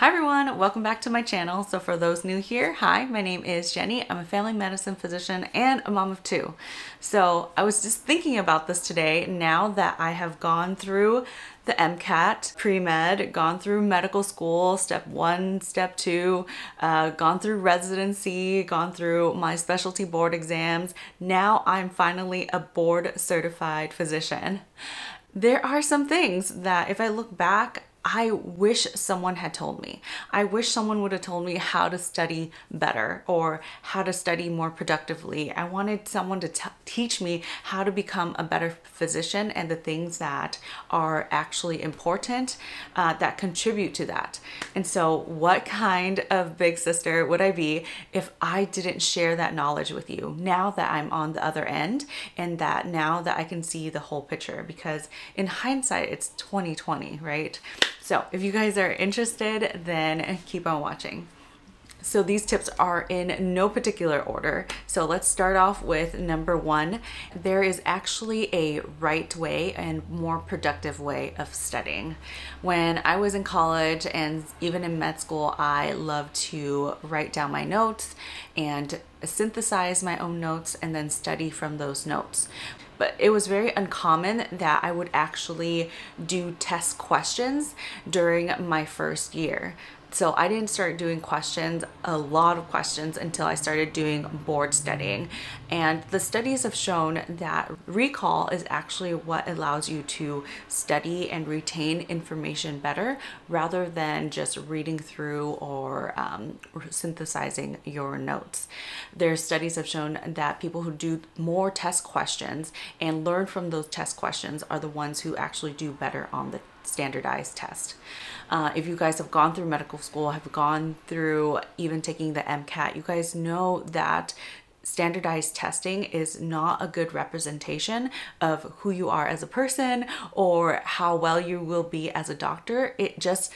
Hi everyone, welcome back to my channel. So for those new here, hi, my name is Jenny. I'm a family medicine physician and a mom of two. So I was just thinking about this today now that I have gone through the MCAT pre-med, gone through medical school, step one, step two, uh, gone through residency, gone through my specialty board exams. Now I'm finally a board certified physician. There are some things that if I look back, I wish someone had told me. I wish someone would have told me how to study better or how to study more productively. I wanted someone to teach me how to become a better physician and the things that are actually important uh, that contribute to that. And so, what kind of big sister would I be if I didn't share that knowledge with you now that I'm on the other end and that now that I can see the whole picture? Because in hindsight, it's 2020, right? So if you guys are interested, then keep on watching. So these tips are in no particular order. So let's start off with number one. There is actually a right way and more productive way of studying. When I was in college and even in med school, I loved to write down my notes and synthesize my own notes and then study from those notes but it was very uncommon that I would actually do test questions during my first year. So I didn't start doing questions, a lot of questions, until I started doing board studying. And the studies have shown that recall is actually what allows you to study and retain information better rather than just reading through or um, synthesizing your notes. Their studies have shown that people who do more test questions and learn from those test questions are the ones who actually do better on the standardized test. Uh, if you guys have gone through medical school, have gone through even taking the MCAT, you guys know that standardized testing is not a good representation of who you are as a person or how well you will be as a doctor. It just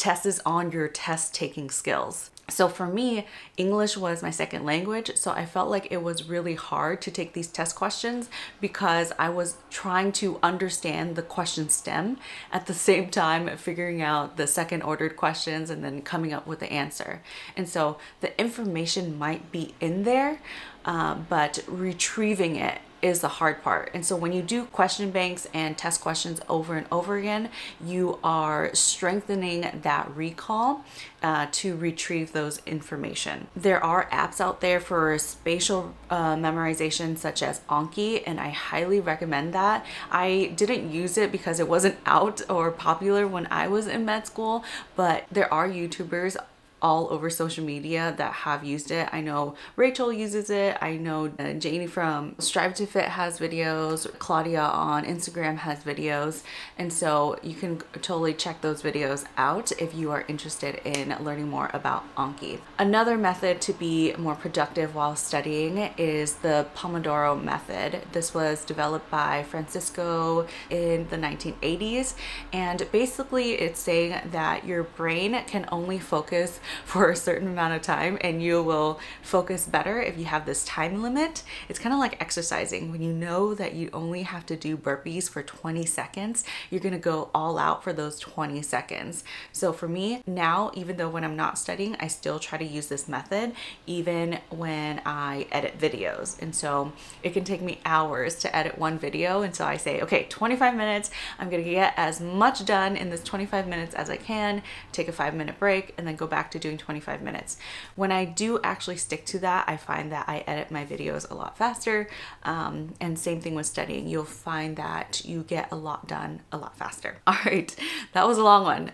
tests on your test taking skills. So for me, English was my second language, so I felt like it was really hard to take these test questions because I was trying to understand the question stem at the same time figuring out the second ordered questions and then coming up with the answer. And so the information might be in there, uh, but retrieving it is the hard part. And so when you do question banks and test questions over and over again, you are strengthening that recall uh, to retrieve those information. There are apps out there for spatial uh, memorization such as Anki and I highly recommend that. I didn't use it because it wasn't out or popular when I was in med school, but there are YouTubers all over social media that have used it. I know Rachel uses it. I know uh, Janie from Strive to Fit has videos. Claudia on Instagram has videos. And so you can totally check those videos out if you are interested in learning more about Anki. Another method to be more productive while studying is the Pomodoro method. This was developed by Francisco in the 1980s. And basically it's saying that your brain can only focus for a certain amount of time and you will focus better if you have this time limit. It's kind of like exercising. When you know that you only have to do burpees for 20 seconds, you're gonna go all out for those 20 seconds. So for me now, even though when I'm not studying, I still try to use this method even when I edit videos. And so it can take me hours to edit one video. And so I say, okay, 25 minutes, I'm gonna get as much done in this 25 minutes as I can, take a five minute break, and then go back to doing 25 minutes. When I do actually stick to that, I find that I edit my videos a lot faster. Um, and same thing with studying. You'll find that you get a lot done a lot faster. All right, that was a long one.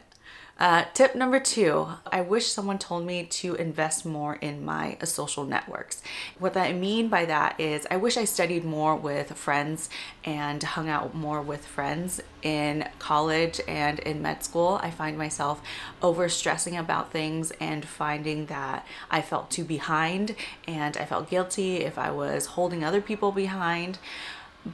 Uh, tip number two, I wish someone told me to invest more in my social networks. What I mean by that is I wish I studied more with friends and hung out more with friends in college and in med school. I find myself overstressing about things and finding that I felt too behind and I felt guilty if I was holding other people behind.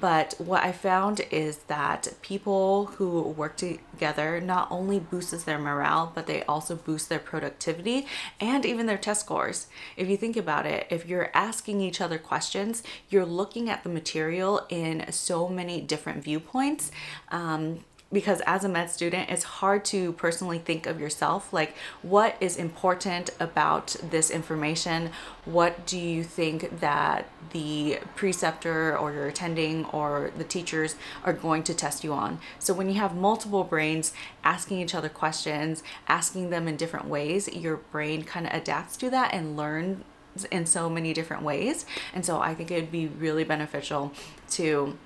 But what I found is that people who work together not only boosts their morale, but they also boost their productivity and even their test scores. If you think about it, if you're asking each other questions, you're looking at the material in so many different viewpoints. Um, because as a med student, it's hard to personally think of yourself like what is important about this information. What do you think that the preceptor or your attending or the teachers are going to test you on? So when you have multiple brains asking each other questions, asking them in different ways, your brain kind of adapts to that and learns in so many different ways. And so I think it would be really beneficial to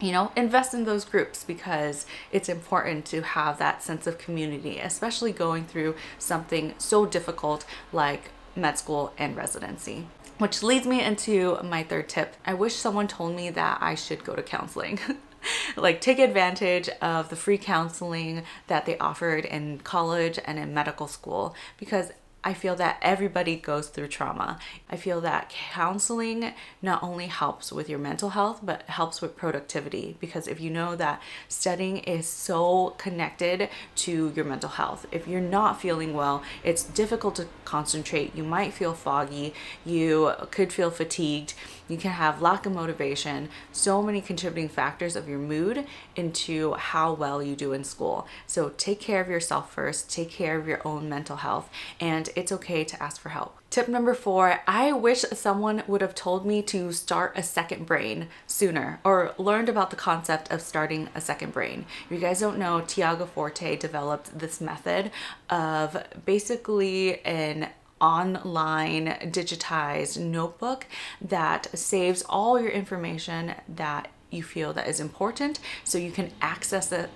you know, invest in those groups because it's important to have that sense of community, especially going through something so difficult like med school and residency. Which leads me into my third tip. I wish someone told me that I should go to counseling. like take advantage of the free counseling that they offered in college and in medical school because I feel that everybody goes through trauma. I feel that counseling not only helps with your mental health, but helps with productivity because if you know that studying is so connected to your mental health, if you're not feeling well, it's difficult to concentrate. You might feel foggy, you could feel fatigued, you can have lack of motivation, so many contributing factors of your mood into how well you do in school. So take care of yourself first, take care of your own mental health, and it's okay to ask for help. Tip number four, I wish someone would have told me to start a second brain sooner or learned about the concept of starting a second brain. If you guys don't know, Tiago Forte developed this method of basically an online digitized notebook that saves all your information that you feel that is important so you can access it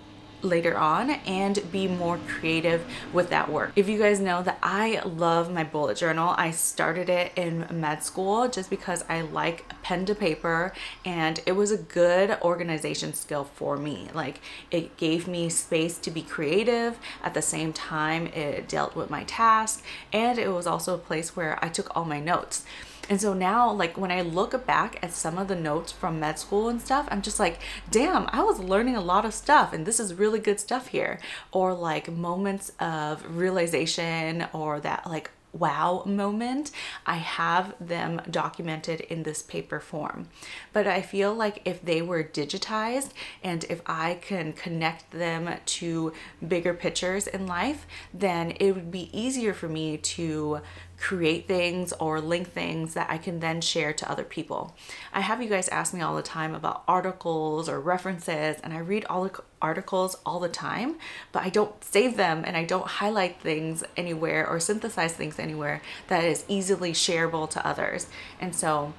later on and be more creative with that work. If you guys know that I love my bullet journal, I started it in med school just because I like pen to paper and it was a good organization skill for me. Like it gave me space to be creative at the same time it dealt with my task and it was also a place where I took all my notes. And so now, like, when I look back at some of the notes from med school and stuff, I'm just like, damn, I was learning a lot of stuff, and this is really good stuff here. Or like moments of realization, or that, like, wow moment, I have them documented in this paper form. But I feel like if they were digitized and if I can connect them to bigger pictures in life, then it would be easier for me to create things or link things that I can then share to other people. I have you guys ask me all the time about articles or references, and I read all the articles all the time, but I don't save them and I don't highlight things anywhere or synthesize things anywhere that is easily shareable to others. And so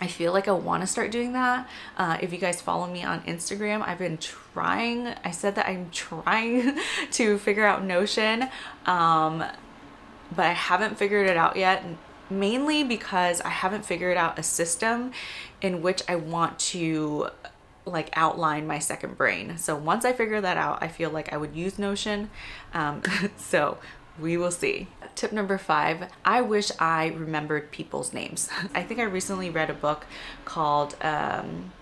I feel like I want to start doing that. Uh, if you guys follow me on Instagram, I've been trying, I said that I'm trying to figure out Notion. Um, but I haven't figured it out yet mainly because I haven't figured out a system in which I want to like outline my second brain. So once I figure that out, I feel like I would use Notion. Um, so we will see. Tip number five, I wish I remembered people's names. I think I recently read a book called um,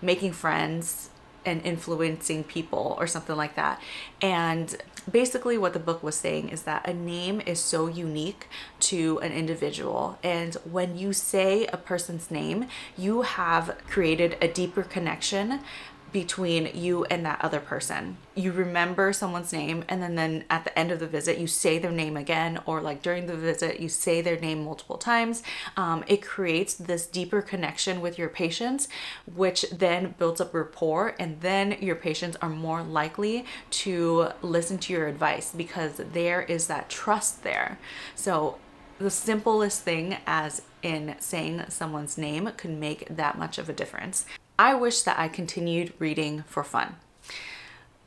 Making Friends and Influencing People or something like that. And basically what the book was saying is that a name is so unique to an individual. And when you say a person's name you have created a deeper connection between you and that other person. You remember someone's name and then then at the end of the visit you say their name again or like during the visit you say their name multiple times. Um, it creates this deeper connection with your patients which then builds up rapport and then your patients are more likely to listen to your advice because there is that trust there. So the simplest thing as in saying someone's name could make that much of a difference. I wish that I continued reading for fun.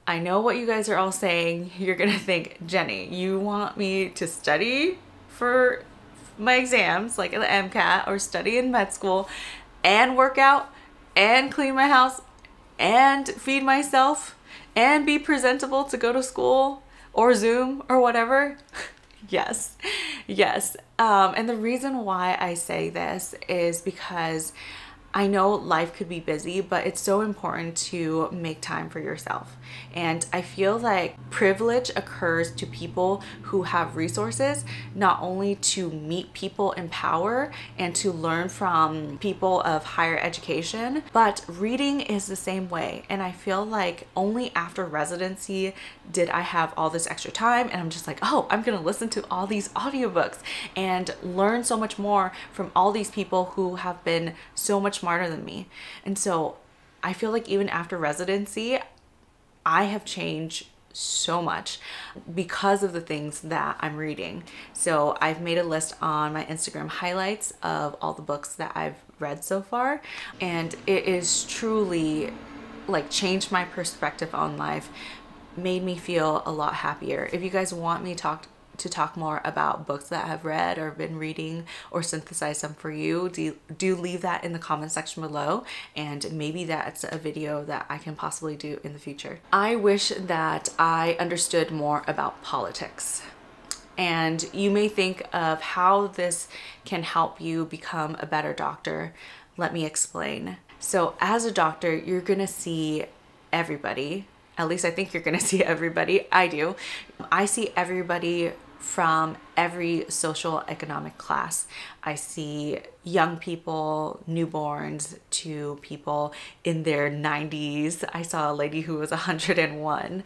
I know what you guys are all saying. You're gonna think, Jenny, you want me to study for my exams, like the MCAT, or study in med school, and work out, and clean my house, and feed myself, and be presentable to go to school, or Zoom, or whatever? yes, yes. Um, and the reason why I say this is because I know life could be busy, but it's so important to make time for yourself. And I feel like privilege occurs to people who have resources, not only to meet people in power and to learn from people of higher education, but reading is the same way. And I feel like only after residency did I have all this extra time and I'm just like, oh, I'm gonna listen to all these audiobooks and learn so much more from all these people who have been so much smarter than me. And so I feel like even after residency, I have changed so much because of the things that I'm reading. So I've made a list on my Instagram highlights of all the books that I've read so far and it is truly like changed my perspective on life made me feel a lot happier. If you guys want me to talk to talk more about books that I've read or been reading or synthesize them for you, do, do leave that in the comment section below and maybe that's a video that I can possibly do in the future. I wish that I understood more about politics and you may think of how this can help you become a better doctor. Let me explain. So as a doctor, you're gonna see everybody at least I think you're gonna see everybody. I do. I see everybody from every social economic class. I see young people, newborns, to people in their 90s. I saw a lady who was 101.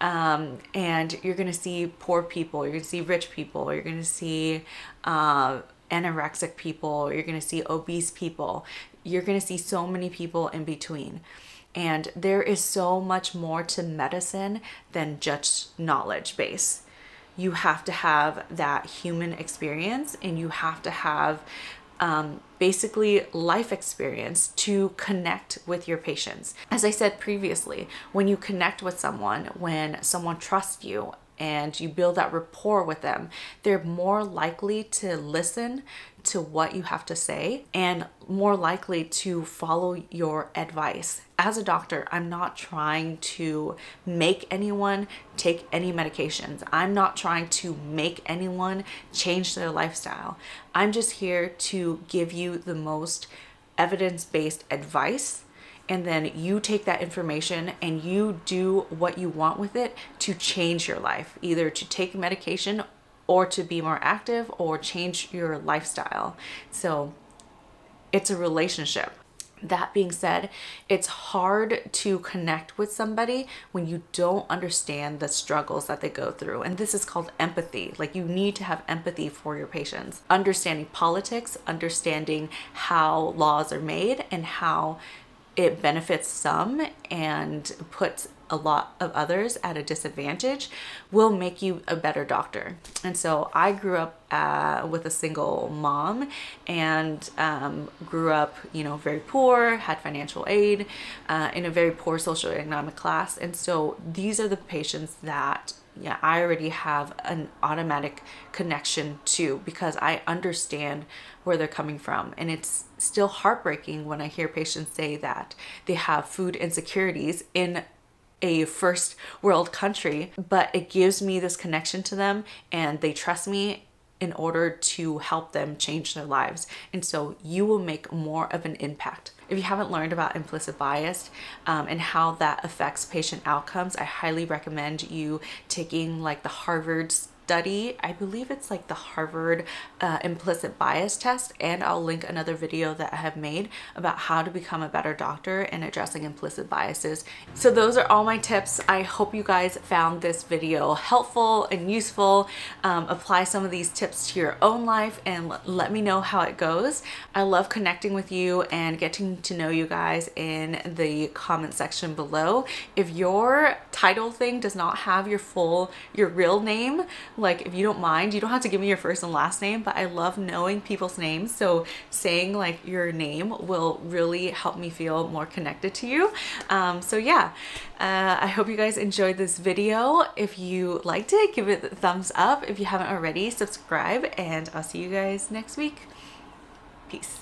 Um, and you're going to see poor people, you're going to see rich people, you're going to see uh, anorexic people, you're going to see obese people, you're going to see so many people in between. And there is so much more to medicine than just knowledge base you have to have that human experience and you have to have um, basically life experience to connect with your patients. As I said previously, when you connect with someone, when someone trusts you and you build that rapport with them, they're more likely to listen to what you have to say and more likely to follow your advice. As a doctor, I'm not trying to make anyone take any medications. I'm not trying to make anyone change their lifestyle. I'm just here to give you the most evidence-based advice and then you take that information and you do what you want with it to change your life, either to take medication or to be more active or change your lifestyle. So it's a relationship. That being said, it's hard to connect with somebody when you don't understand the struggles that they go through. And this is called empathy. Like you need to have empathy for your patients. Understanding politics, understanding how laws are made and how it benefits some and puts a lot of others at a disadvantage will make you a better doctor. And so I grew up uh, with a single mom and um, grew up, you know, very poor, had financial aid uh, in a very poor socioeconomic class. And so these are the patients that yeah, I already have an automatic connection to because I understand where they're coming from. And it's still heartbreaking when I hear patients say that they have food insecurities in a first world country, but it gives me this connection to them and they trust me in order to help them change their lives. And so you will make more of an impact. If you haven't learned about implicit bias um, and how that affects patient outcomes, I highly recommend you taking like the Harvard study. I believe it's like the Harvard uh, implicit bias test and I'll link another video that I have made about how to become a better doctor and addressing implicit biases. So those are all my tips. I hope you guys found this video helpful and useful. Um, apply some of these tips to your own life and let me know how it goes. I love connecting with you and getting to know you guys in the comment section below. If your title thing does not have your full, your real name, like if you don't mind you don't have to give me your first and last name but I love knowing people's names. So saying like your name will really help me feel more connected to you. Um, so yeah uh, I hope you guys enjoyed this video. If you liked it give it a thumbs up. If you haven't already subscribe and I'll see you guys next week. Peace